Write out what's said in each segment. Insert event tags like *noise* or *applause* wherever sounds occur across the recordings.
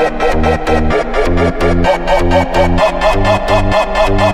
Ha ha ha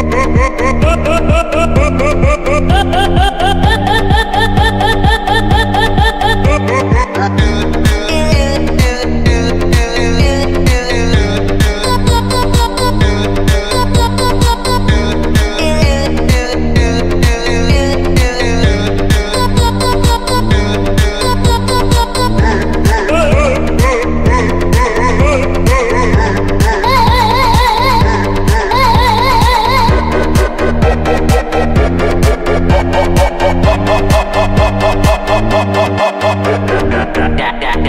Bye. *laughs*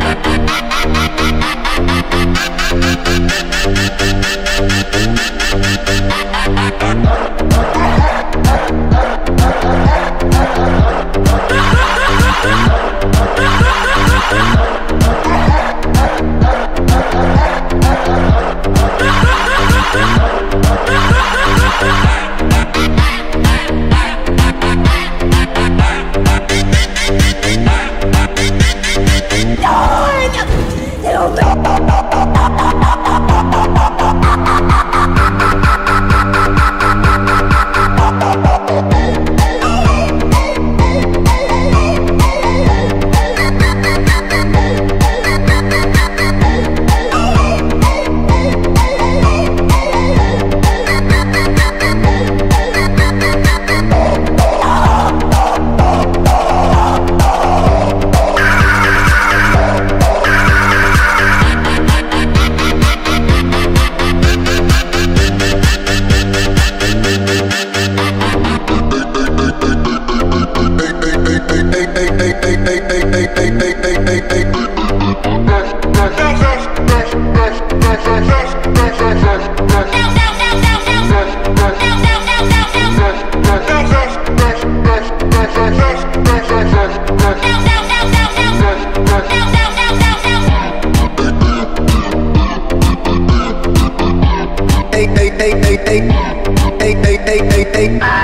¡Ah, ah! hey, hey, hey.